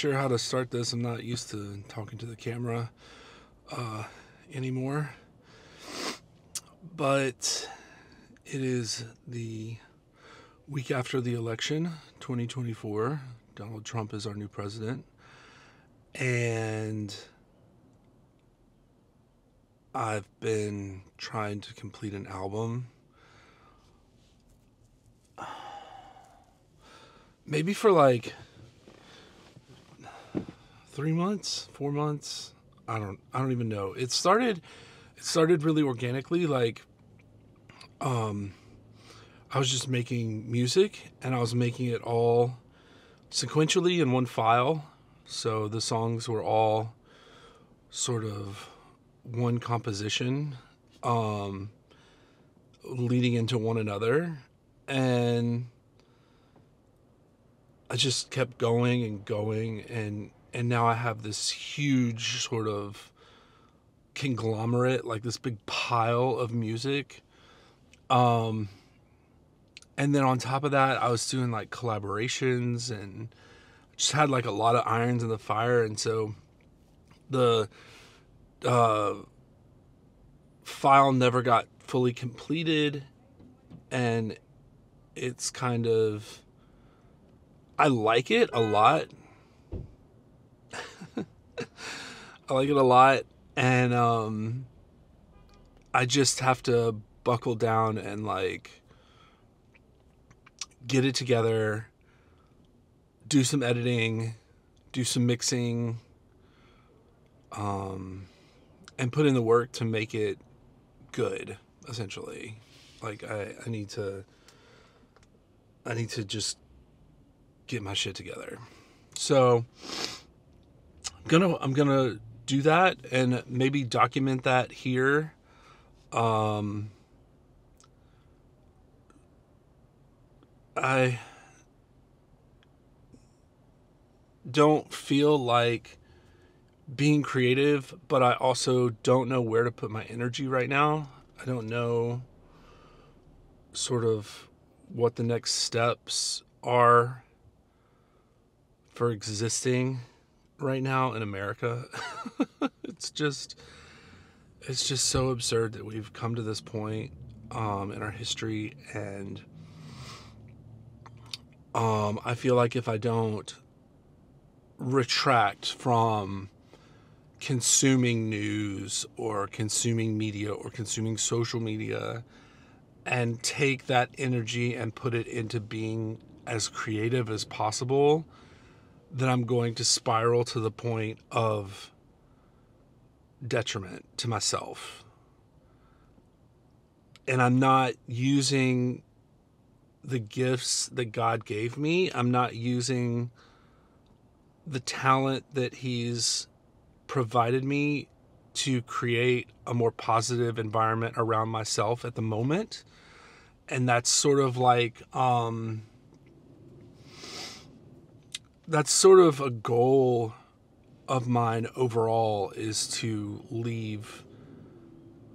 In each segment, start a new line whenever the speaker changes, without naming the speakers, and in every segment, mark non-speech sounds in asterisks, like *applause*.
sure how to start this. I'm not used to talking to the camera uh, anymore. But it is the week after the election, 2024. Donald Trump is our new president. And I've been trying to complete an album. *sighs* Maybe for like three months, four months. I don't I don't even know. It started it started really organically, like um I was just making music and I was making it all sequentially in one file. So the songs were all sort of one composition, um, leading into one another. And I just kept going and going and and now I have this huge sort of conglomerate, like this big pile of music. Um, and then on top of that, I was doing like collaborations and just had like a lot of irons in the fire. And so the uh, file never got fully completed. And it's kind of, I like it a lot *laughs* I like it a lot, and um, I just have to buckle down and like get it together, do some editing, do some mixing, um, and put in the work to make it good. Essentially, like I, I need to, I need to just get my shit together. So gonna I'm gonna do that and maybe document that here. Um, I don't feel like being creative, but I also don't know where to put my energy right now. I don't know sort of what the next steps are for existing right now in America. *laughs* it's just it's just so absurd that we've come to this point um, in our history and um, I feel like if I don't retract from consuming news or consuming media or consuming social media and take that energy and put it into being as creative as possible then I'm going to spiral to the point of detriment to myself. And I'm not using the gifts that God gave me. I'm not using the talent that He's provided me to create a more positive environment around myself at the moment. And that's sort of like, um, that's sort of a goal of mine overall is to leave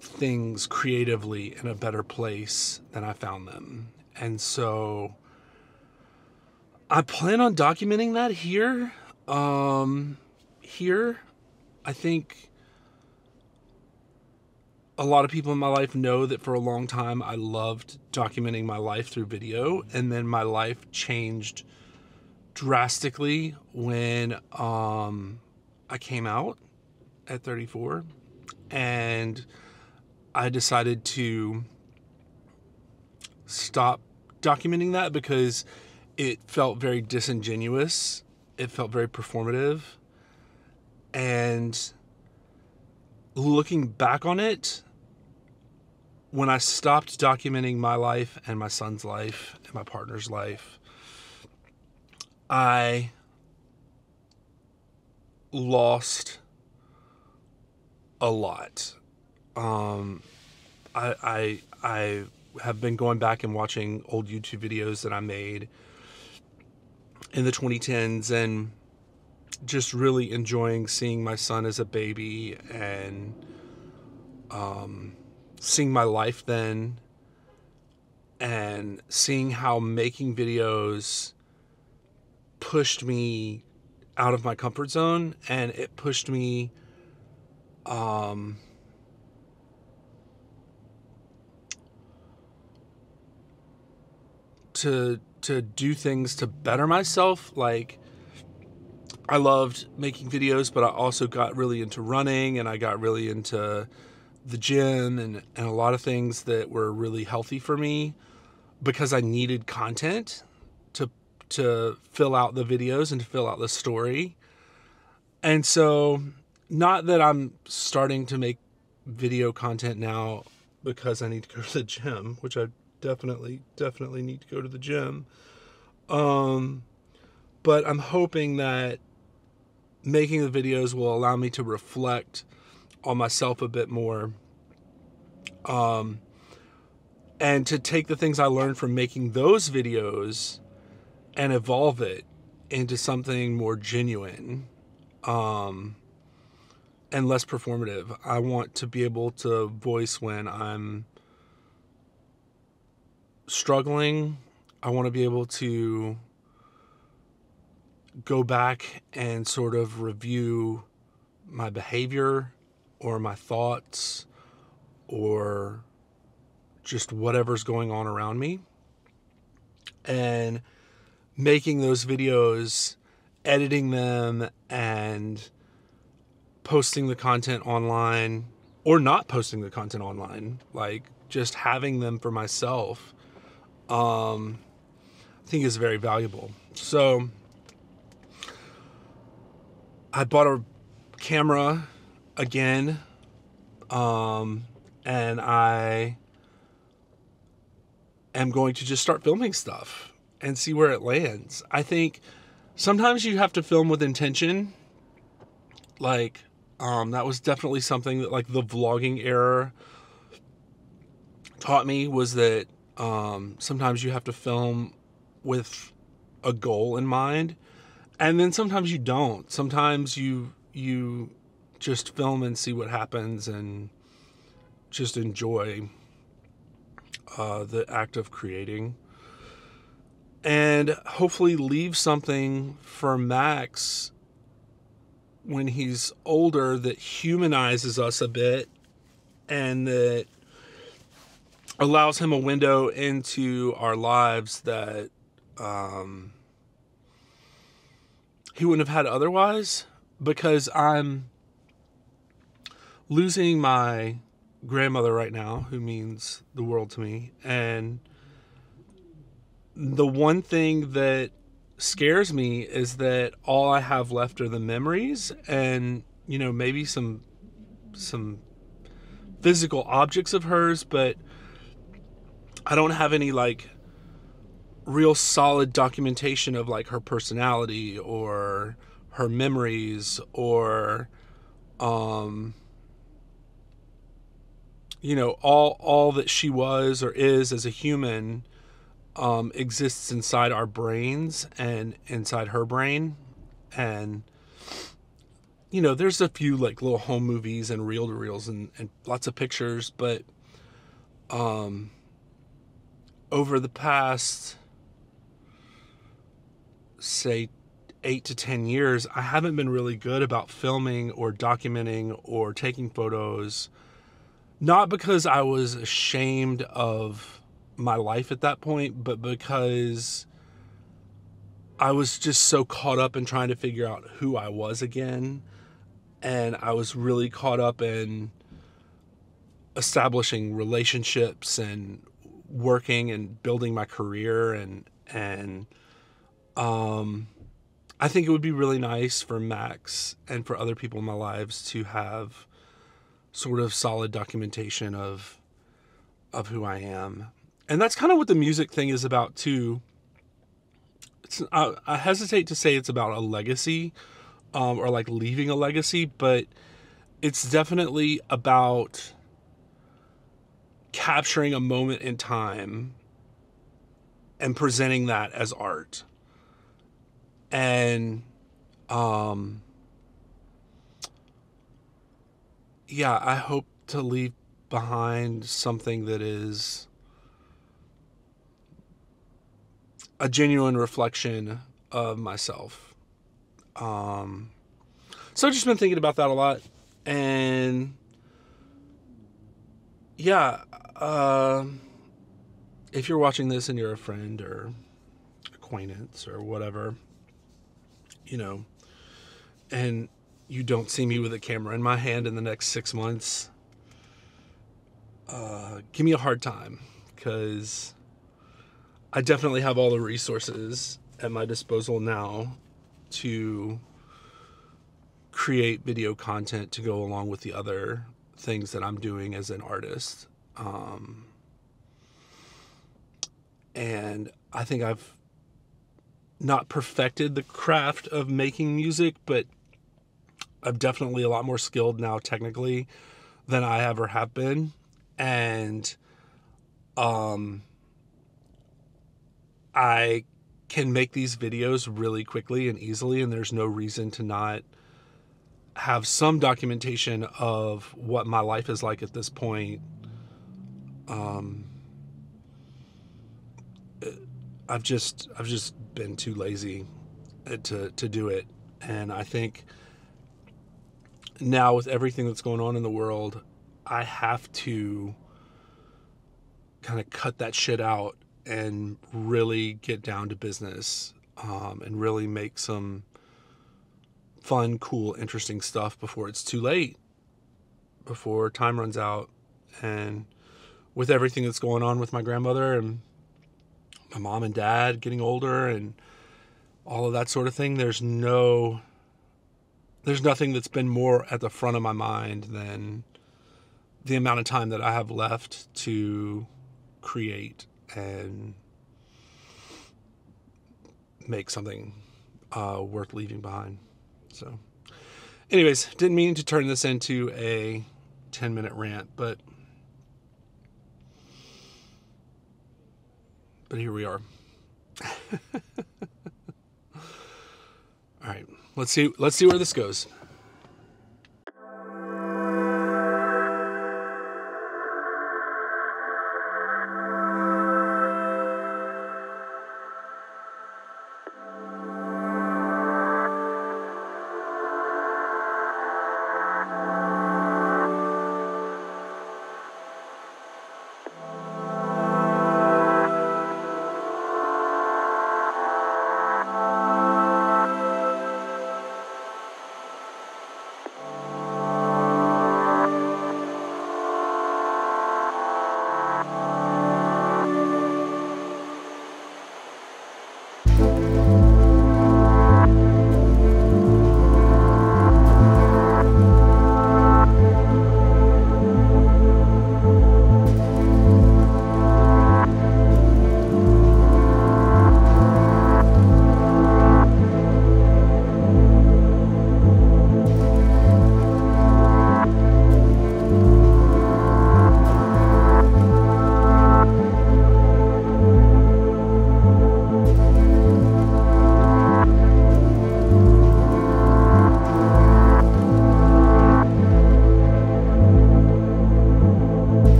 things creatively in a better place than I found them. And so I plan on documenting that here. Um, here, I think a lot of people in my life know that for a long time I loved documenting my life through video, and then my life changed drastically when um, I came out at 34 and I decided to stop documenting that because it felt very disingenuous. It felt very performative. And looking back on it, when I stopped documenting my life and my son's life and my partner's life, I lost a lot. Um, I, I, I have been going back and watching old YouTube videos that I made in the 2010s and just really enjoying seeing my son as a baby and um, seeing my life then and seeing how making videos pushed me out of my comfort zone and it pushed me um to to do things to better myself. Like I loved making videos but I also got really into running and I got really into the gym and and a lot of things that were really healthy for me because I needed content to fill out the videos and to fill out the story. And so not that I'm starting to make video content now because I need to go to the gym, which I definitely definitely need to go to the gym. Um but I'm hoping that making the videos will allow me to reflect on myself a bit more um and to take the things I learned from making those videos and evolve it into something more genuine um, and less performative. I want to be able to voice when I'm struggling. I want to be able to go back and sort of review my behavior or my thoughts or just whatever's going on around me and making those videos, editing them, and posting the content online or not posting the content online, like just having them for myself, um, I think is very valuable. So I bought a camera again, um, and I am going to just start filming stuff and see where it lands. I think sometimes you have to film with intention. Like, um, that was definitely something that, like, the vlogging era taught me was that um, sometimes you have to film with a goal in mind, and then sometimes you don't. Sometimes you you just film and see what happens and just enjoy uh, the act of creating and hopefully leave something for Max when he's older that humanizes us a bit and that allows him a window into our lives that um, he wouldn't have had otherwise because I'm losing my grandmother right now who means the world to me and the one thing that scares me is that all I have left are the memories and you know maybe some some physical objects of hers but I don't have any like real solid documentation of like her personality or her memories or um you know all all that she was or is as a human um, exists inside our brains and inside her brain. And you know there's a few like little home movies and reel to reels and, and lots of pictures but um over the past say eight to ten years i haven't been really good about filming or documenting or taking photos. Not because I was ashamed of my life at that point, but because I was just so caught up in trying to figure out who I was again. And I was really caught up in establishing relationships and working and building my career and and um I think it would be really nice for Max and for other people in my lives to have sort of solid documentation of of who I am. And that's kind of what the music thing is about too. It's, I, I hesitate to say it's about a legacy um, or like leaving a legacy, but it's definitely about capturing a moment in time and presenting that as art. And um, yeah, I hope to leave behind something that is a genuine reflection of myself. Um, so I've just been thinking about that a lot. And yeah, uh, if you're watching this and you're a friend or acquaintance or whatever, you know, and you don't see me with a camera in my hand in the next six months, uh, give me a hard time because I definitely have all the resources at my disposal now to create video content to go along with the other things that I'm doing as an artist. Um, and I think I've not perfected the craft of making music, but I'm definitely a lot more skilled now technically than I ever have been. And um I can make these videos really quickly and easily and there's no reason to not have some documentation of what my life is like at this point. Um I've just I've just been too lazy to to do it and I think now with everything that's going on in the world, I have to kind of cut that shit out and really get down to business um, and really make some fun, cool, interesting stuff before it's too late, before time runs out. And with everything that's going on with my grandmother and my mom and dad getting older and all of that sort of thing, there's no there's nothing that's been more at the front of my mind than the amount of time that I have left to create and make something uh, worth leaving behind. So, anyways, didn't mean to turn this into a 10 minute rant, but but here we are. *laughs* All right let's see let's see where this goes.